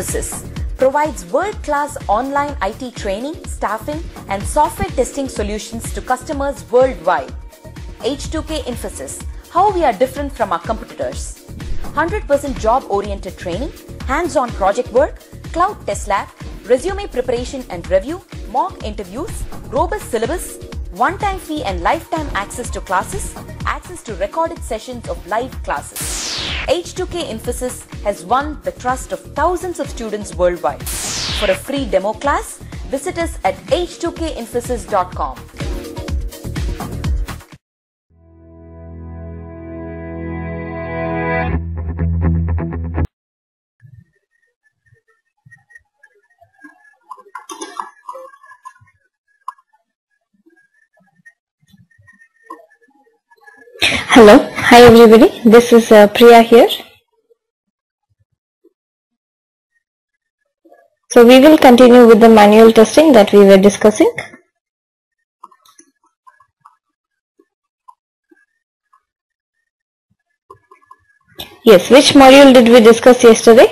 H2K Infosys provides world-class online IT training, staffing and software testing solutions to customers worldwide. H2K Infosys, how we are different from our competitors. 100% job-oriented training, hands-on project work, cloud test lab, resume preparation and review, mock interviews, robust syllabus, one-time fee and lifetime access to classes, access to recorded sessions of live classes. H2K Infosys has won the trust of thousands of students worldwide. For a free demo class, visit us at h2kinfosys.com. Hello, hi everybody. This is uh, Priya here. So we will continue with the manual testing that we were discussing. Yes, which module did we discuss yesterday?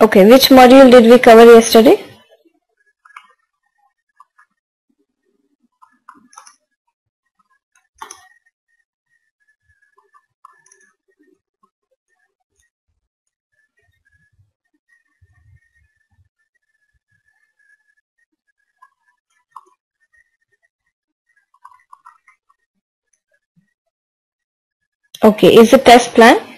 Okay, which module did we cover yesterday? Okay, is the test plan?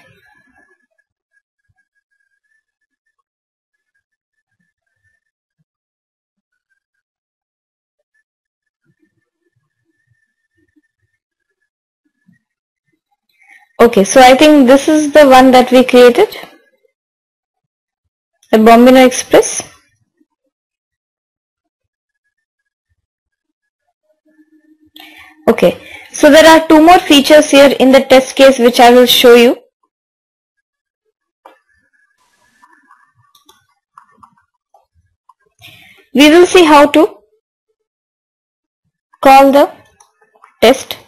Okay, so I think this is the one that we created. The Bombino Express. Okay, so there are two more features here in the test case which I will show you. We will see how to call the test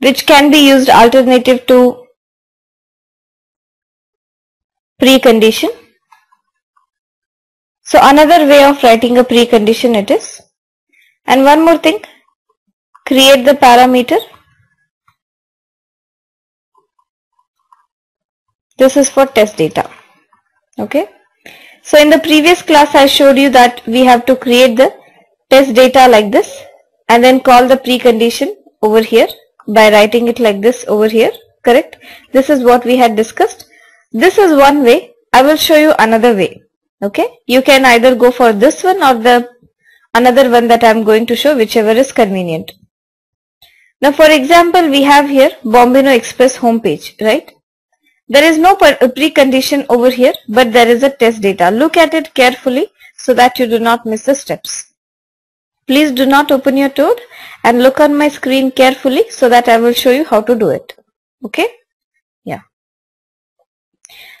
which can be used alternative to precondition. So another way of writing a precondition it is. And one more thing, create the parameter. This is for test data. Okay. So in the previous class I showed you that we have to create the test data like this and then call the precondition over here by writing it like this over here correct? This is what we had discussed. This is one way. I will show you another way. Okay? You can either go for this one or the another one that I am going to show whichever is convenient. Now for example we have here Bombino Express homepage right? There is no precondition over here but there is a test data. Look at it carefully so that you do not miss the steps Please do not open your toad and look on my screen carefully so that I will show you how to do it. Okay? Yeah.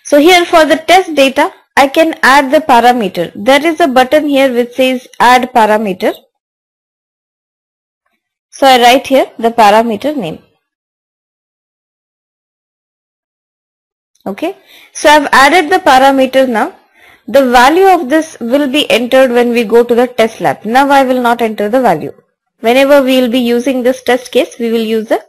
So here for the test data, I can add the parameter. There is a button here which says add parameter. So I write here the parameter name. Okay. So I've added the parameter now the value of this will be entered when we go to the test lab. Now I will not enter the value. Whenever we will be using this test case, we will use the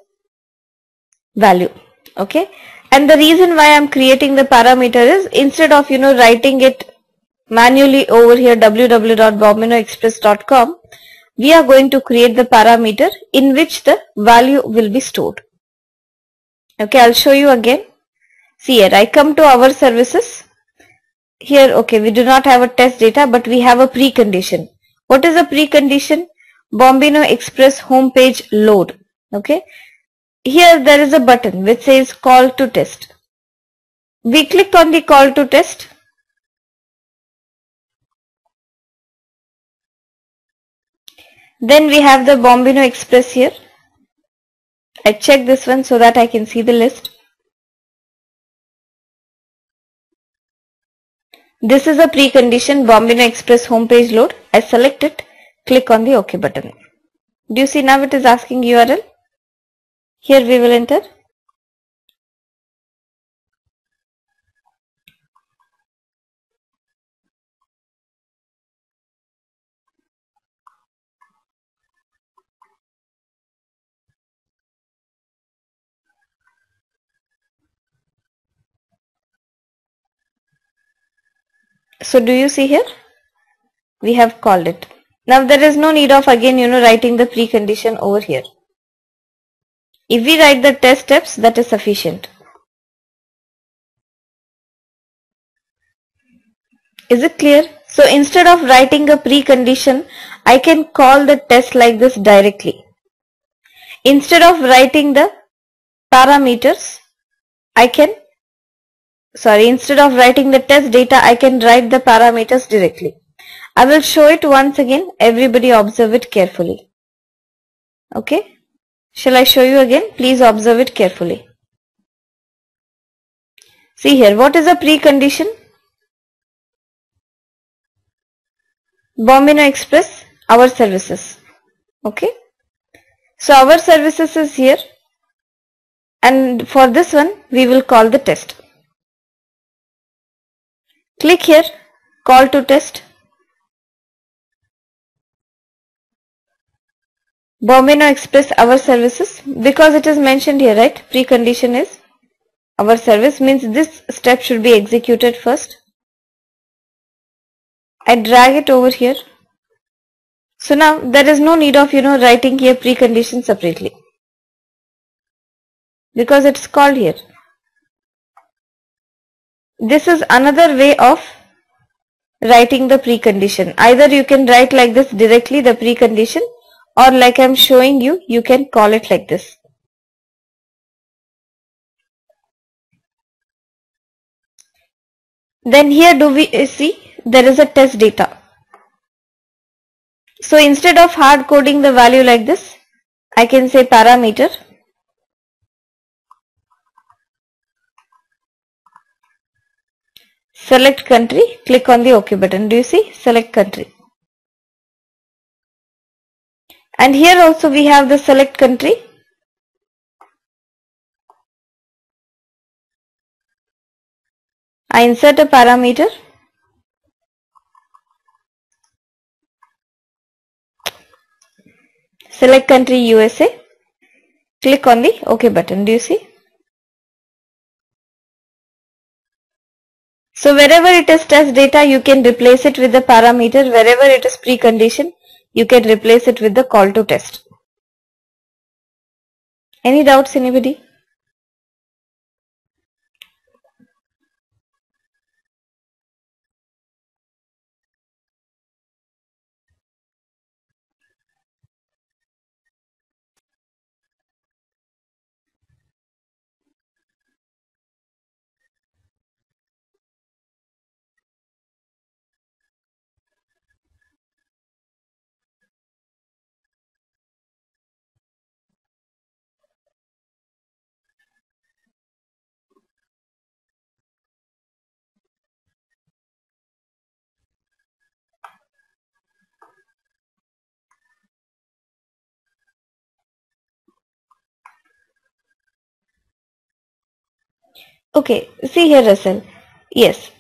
value. Okay. And the reason why I am creating the parameter is instead of, you know, writing it manually over here www.bombinoexpress.com, we are going to create the parameter in which the value will be stored. Okay, I'll show you again. See here, I come to our services here okay we do not have a test data but we have a precondition. What is a precondition? Bombino express homepage load okay? Here there is a button which says call to test. We click on the call to test. Then we have the bombino express here. I check this one so that I can see the list This is a precondition Bombino Express homepage load. I select it. click on the OK button. Do you see now it is asking URL? Here we will enter. So do you see here? We have called it. Now there is no need of again you know writing the precondition over here. If we write the test steps that is sufficient. Is it clear? So instead of writing a precondition, I can call the test like this directly. Instead of writing the parameters, I can sorry instead of writing the test data I can write the parameters directly. I will show it once again everybody observe it carefully. Okay. Shall I show you again? Please observe it carefully. See here what is a precondition? Bombino Express our services. Okay. So our services is here and for this one we will call the test. Click here, call to test. Bombino Express our services because it is mentioned here right precondition is our service means this step should be executed first. I drag it over here. So now there is no need of you know writing here precondition separately because it's called here. This is another way of writing the precondition. Either you can write like this directly the precondition or like I am showing you, you can call it like this. Then here do we see there is a test data. So instead of hard coding the value like this, I can say parameter select country click on the ok button. Do you see? Select country. And here also we have the select country. I insert a parameter. Select country USA click on the ok button. Do you see So wherever it is test data, you can replace it with the parameter. Wherever it is precondition, you can replace it with the call to test. Any doubts anybody? Okay, see here Russell. Yes.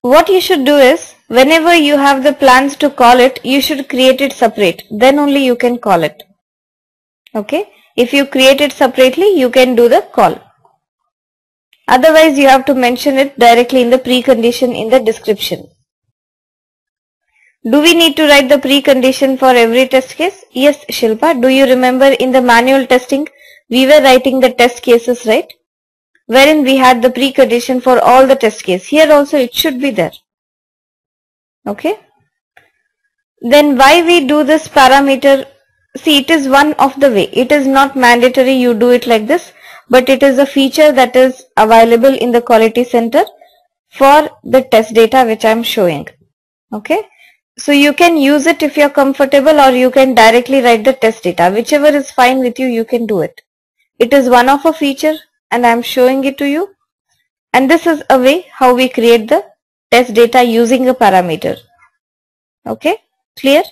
What you should do is, whenever you have the plans to call it, you should create it separate. Then only you can call it. Okay. If you create it separately, you can do the call. Otherwise, you have to mention it directly in the precondition in the description. Do we need to write the precondition for every test case? Yes, Shilpa. Do you remember in the manual testing, we were writing the test cases, right? Wherein we had the precondition for all the test case. Here also it should be there. Okay. Then why we do this parameter? See, it is one of the way. It is not mandatory you do it like this, but it is a feature that is available in the quality center for the test data which I am showing. Okay. So you can use it if you are comfortable or you can directly write the test data. Whichever is fine with you, you can do it. It is one of a feature and I am showing it to you. And this is a way how we create the test data using a parameter. Okay, clear?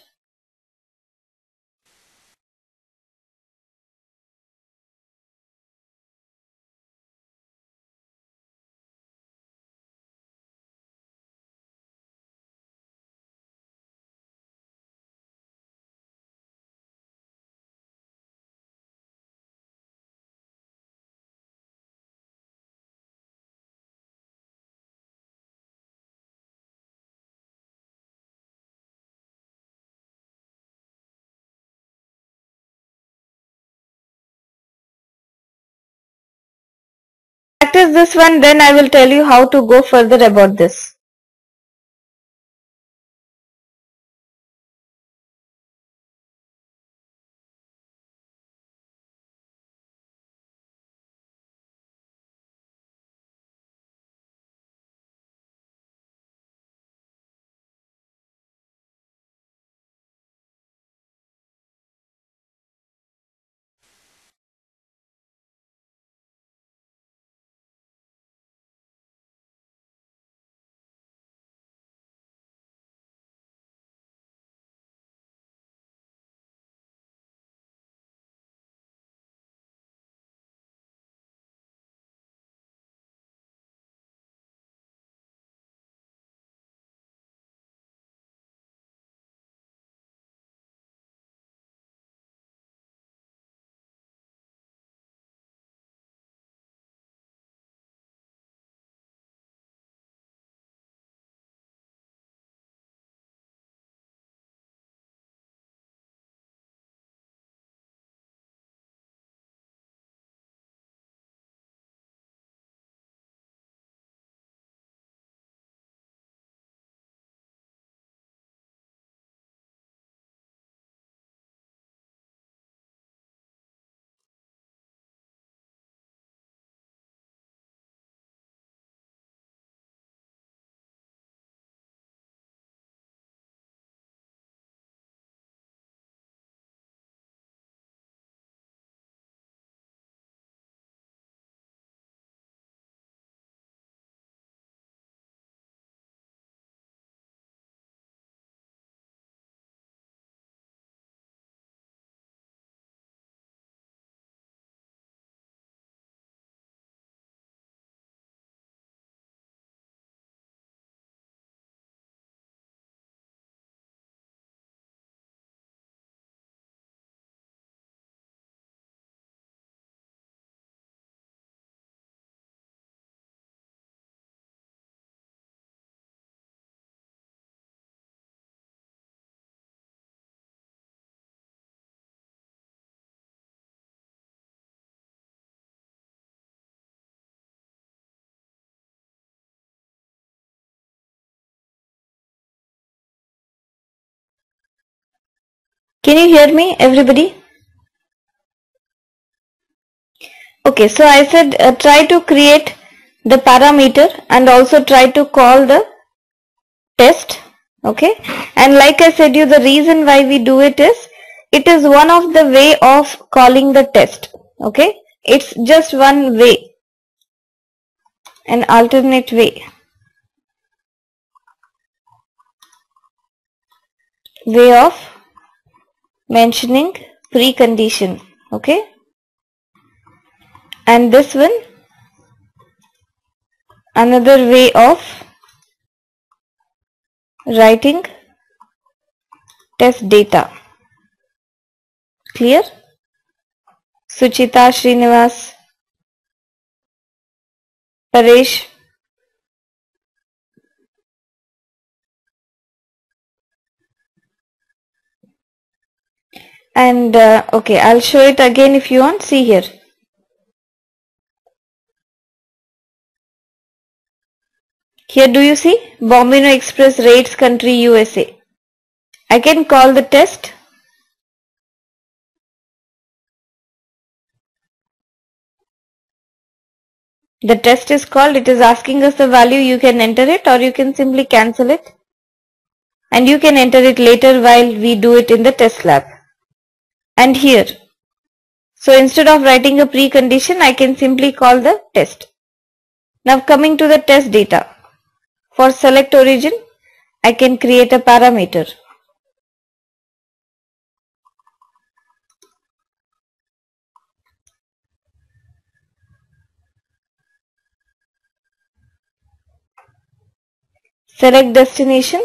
Practice this one then I will tell you how to go further about this. Can you hear me everybody? Okay, so I said uh, try to create the parameter and also try to call the test. Okay, and like I said you the reason why we do it is it is one of the way of calling the test. Okay, it's just one way, an alternate way. way of mentioning precondition okay? And this one another way of writing test data. Clear? Suchita Srinivas Paresh and uh, okay I'll show it again if you want. See here. Here do you see? Bombino Express rates country USA I can call the test. The test is called. It is asking us the value. You can enter it or you can simply cancel it. And you can enter it later while we do it in the test lab and here. So instead of writing a precondition, I can simply call the test. Now coming to the test data. For select origin, I can create a parameter. Select destination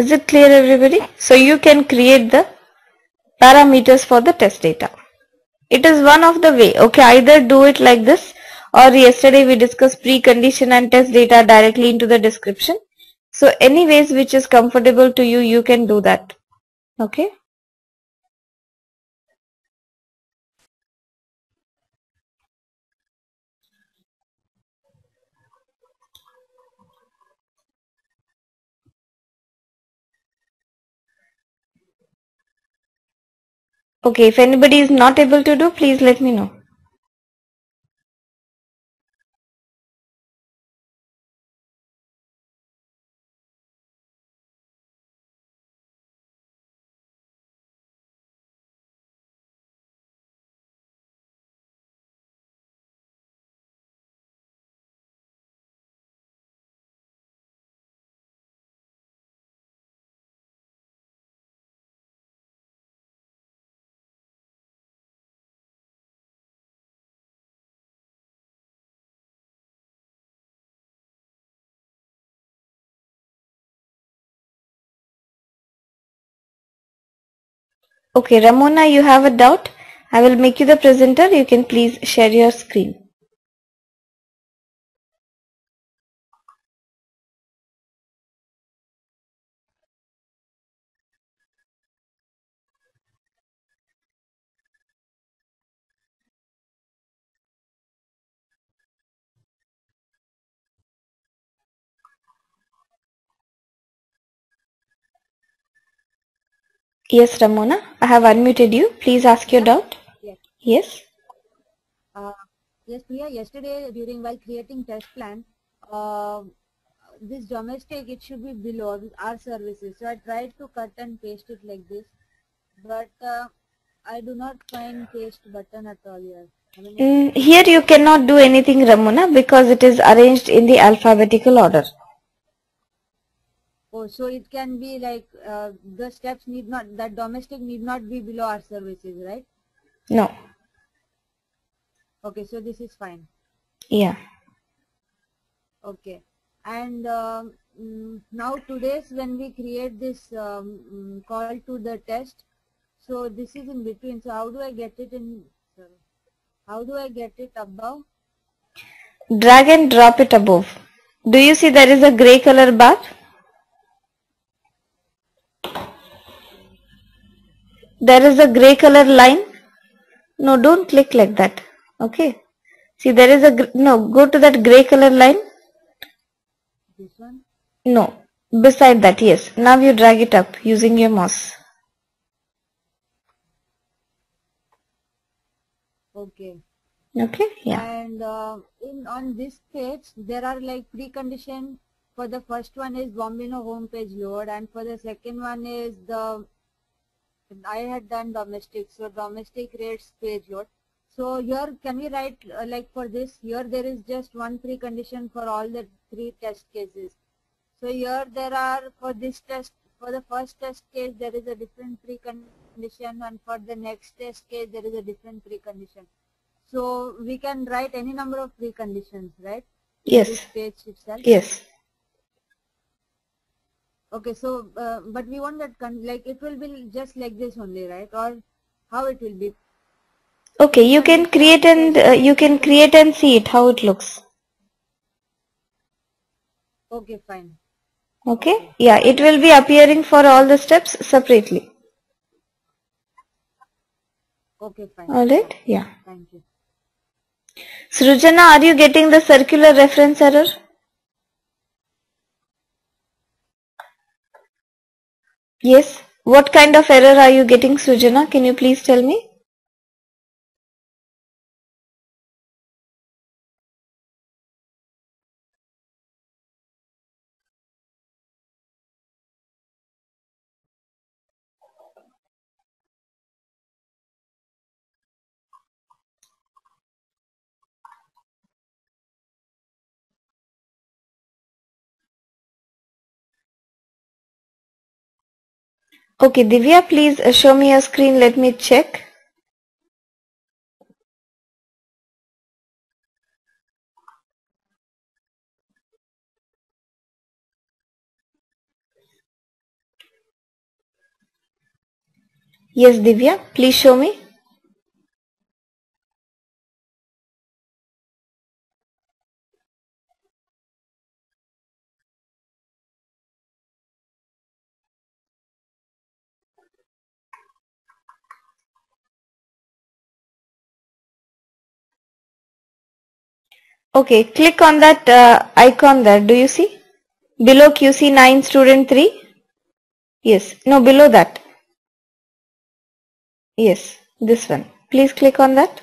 Is it clear everybody? So you can create the parameters for the test data. It is one of the way. Okay, either do it like this or yesterday we discussed precondition and test data directly into the description. So anyways which is comfortable to you, you can do that. Okay. Okay, if anybody is not able to do, please let me know. Okay, Ramona, you have a doubt? I will make you the presenter. You can please share your screen. Yes, Ramona, I have unmuted you. Please ask your doubt. Yes. Yes. Uh, yes, Priya, yesterday during while creating test plan, uh, this domestic, it should be below our services. So I tried to cut and paste it like this, but uh, I do not find paste button at all here. I mean, Mm, here you cannot do anything, Ramona, because it is arranged in the alphabetical order. Oh, so it can be like uh, the steps need not, that domestic need not be below our services, right? No. Okay, so this is fine. Yeah. Okay. And um, mm, now today's when we create this um, mm, call to the test, so this is in between. So how do I get it in? Sorry. How do I get it above? Drag and drop it above. Do you see there is a gray color bar? There is a gray color line. No, don't click like that. Okay. See, there is a, no, go to that gray color line. This one. No, beside that, yes. Now you drag it up using your mouse. Okay. Okay, yeah. And uh, in on this page there are like precondition. For the first one is Bombino homepage load, and for the second one is the I had done domestic, so domestic rates page load. So here, can we write uh, like for this? Here there is just one precondition for all the three test cases. So here there are for this test, for the first test case there is a different precondition, and for the next test case there is a different precondition. So we can write any number of preconditions, right? Yes, page itself. yes. Okay, so uh, but we want that con- like it will be just like this only, right? Or how it will be? Okay, you can create and uh, you can create and see it how it looks. Okay, fine. Okay, yeah, it will be appearing for all the steps separately. Okay, fine. Alright, yeah. Thank you. Srujana, are you getting the circular reference error? Yes. What kind of error are you getting, Srujana? Can you please tell me? Okay, Divya, please uh, show me your screen. Let me check. Yes, Divya, please show me. Okay, click on that uh, icon there. Do you see? Below QC9 student 3? Yes. No, below that. Yes, this one. Please click on that.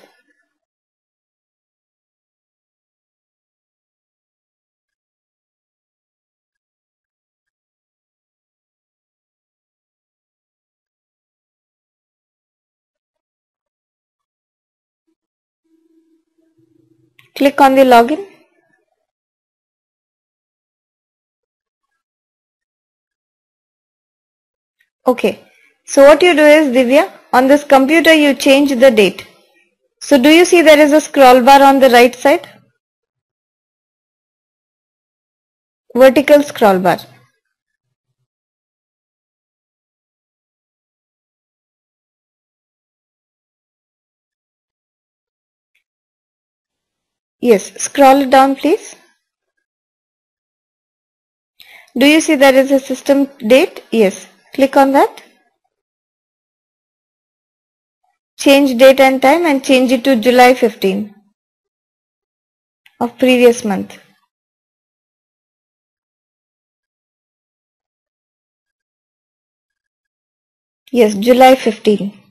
Click on the login. Okay. So what you do is Divya, on this computer you change the date. So do you see there is a scroll bar on the right side? Vertical scroll bar. Yes, scroll it down please. Do you see there is a system date? Yes. Click on that. Change date and time and change it to July 15 of previous month. Yes, July 15.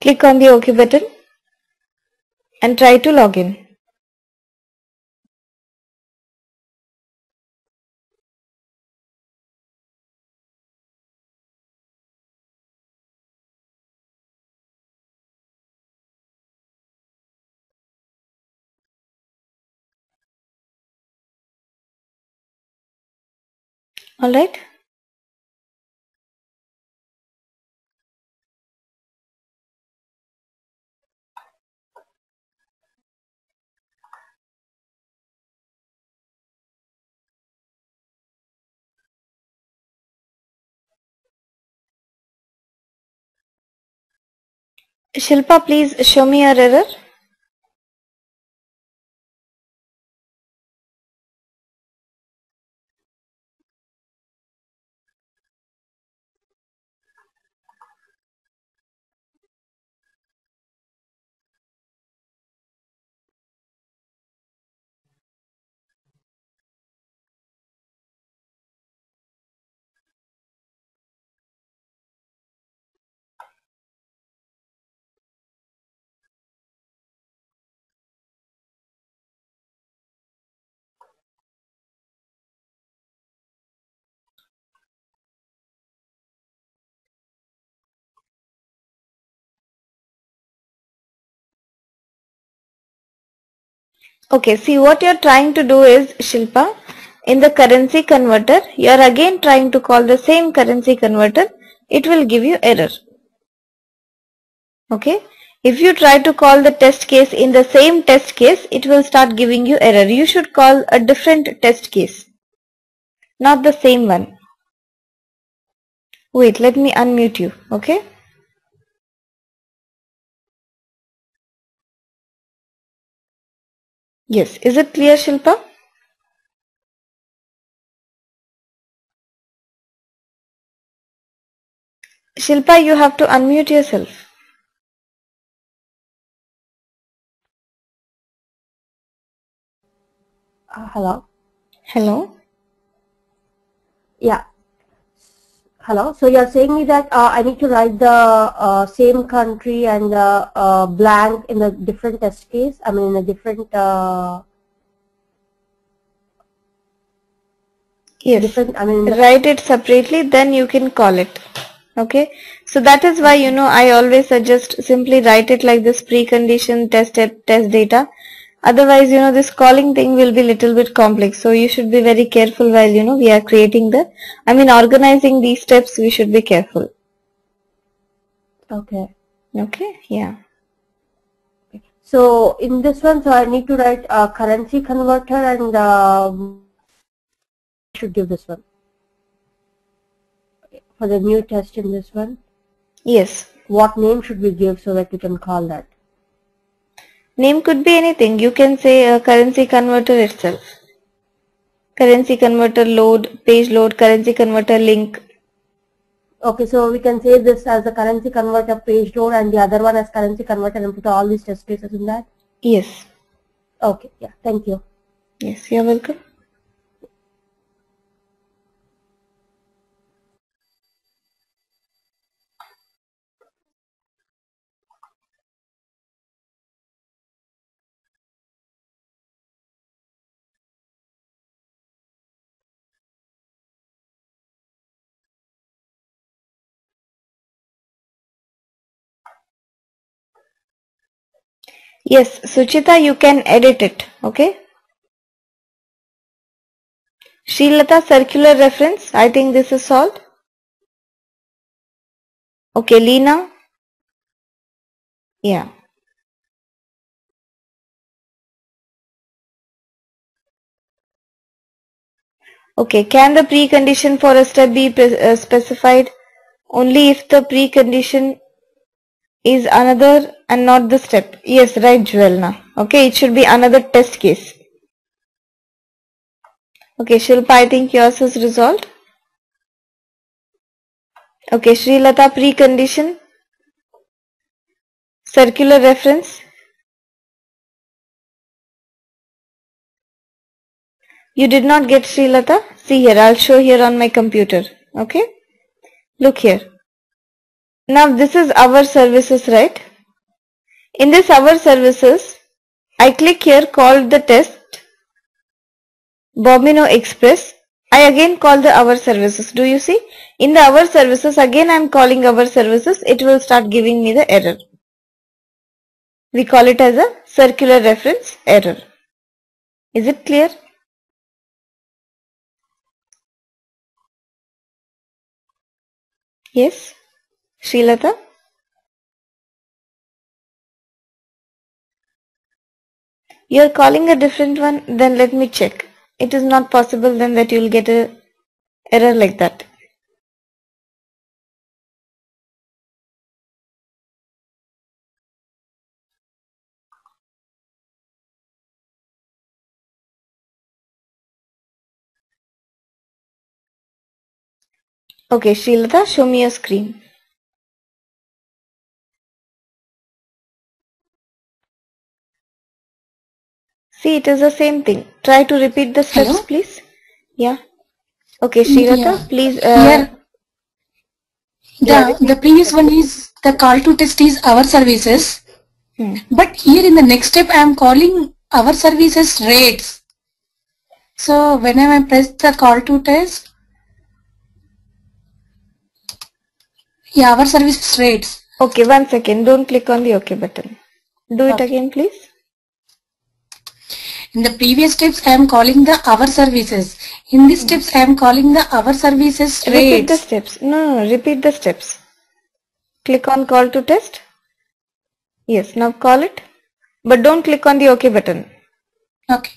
Click on the OK button and try to log in. Alright. Shilpa, please show me your error. Okay, see what you're trying to do is Shilpa, in the currency converter, you're again trying to call the same currency converter, it will give you error. Okay, if you try to call the test case in the same test case, it will start giving you error. You should call a different test case, not the same one. Wait, let me unmute you, okay? Yes, is it clear Shilpa? Shilpa, you have to unmute yourself. Uh, hello. Hello? Yeah. Hello. So you're saying me that uh, I need to write the uh, same country and the uh, blank in a different test case. I mean, in a different uh, Yes. different. I mean, Write it separately, then you can call it. Okay. So that is why, you know, I always suggest simply write it like this precondition test, test data. Otherwise, you know, this calling thing will be little bit complex. So you should be very careful while, you know, we are creating the, I mean, organizing these steps, we should be careful. okay. Okay. Yeah. So in this one, so I need to write a currency converter and um, I should give this one. for the new test in this one? Yes. What name should we give so that we can call that? Name could be anything. You can say a currency converter itself. Currency converter load, page load, currency converter link. Okay, so we can say this as a currency converter page load and the other one as currency converter and put all these test cases in that? Yes. Okay, yeah, thank you. Yes, you're welcome. Yes, Suchita, you can edit it. Okay. Srilata, circular reference. I think this is solved. Okay, Lena. Yeah. Okay, can the precondition for a step be uh, specified only if the precondition is another and not the step? Yes, right, Jewelna. Okay, it should be another test case. Okay, Shilpa, I think yours is resolved. Okay, Srilata, precondition. Circular reference. You did not get Srilata? See here, I'll show here on my computer. Okay? Look here. Now this is our services, right? In this our services, I click here call the test Bombino Express. I again call the our services. Do you see? In the our services, again I am calling our services. It will start giving me the error. We call it as a circular reference error. Is it clear? Yes? Srilata? You are calling a different one, then let me check. It is not possible then that you will get a error like that. Okay, Srilata, show me your screen. See, it is the same thing. Try to repeat the steps, Hello? please. Yeah. Okay, Srilata, Yeah. please. Uh, Here, the, the previous one is the call to test is our services. Hmm. But here in the next step, I am calling our services rates. So whenever I press the call to test, yeah, our services rates. Okay, one second. Don't click on the OK button. Do it again, please. In the previous steps, I am calling the our services. In these steps, I am calling the our services Repeat the steps. No, no, no. Repeat the steps. Click on call to test. Yes, now call it. But don't click on the OK button. Okay.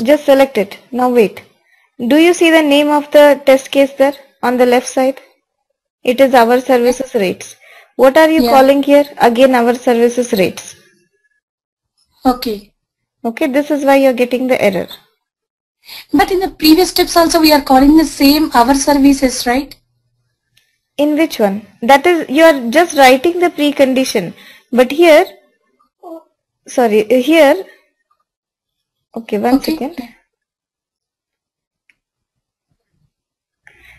Just select it. Now wait. Do you see the name of the test case there on the left side? It is our services rates. What are you Yeah. calling here? Again our services rates. Okay. Okay, this is why you're getting the error. But in the previous steps also we are calling the same our services, right? In which one? That is, you are just writing the precondition. But here, sorry, here, okay, one Okay. second.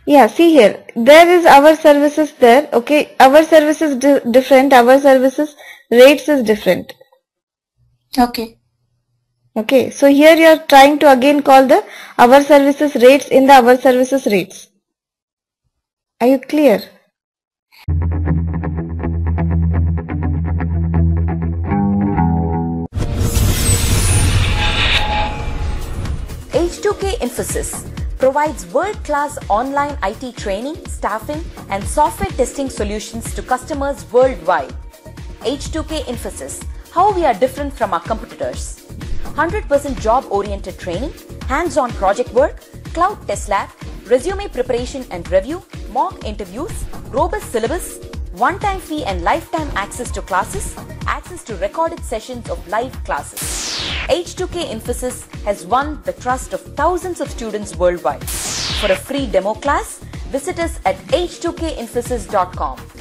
Yeah, see here, there is our services there, okay, our services di different, our services rates is different. Okay. Okay, so here you are trying to again call the our services rates in the our services rates. Are you clear? H2K Infosys provides world-class online IT training, staffing, and software testing solutions to customers worldwide. H2K Infosys, how we are different from our competitors. 100% job-oriented training, hands-on project work, cloud test lab, resume preparation and review, mock interviews, robust syllabus, one-time fee and lifetime access to classes, access to recorded sessions of live classes. H2K Infosys has won the trust of thousands of students worldwide. For a free demo class, visit us at h2kinfosys.com.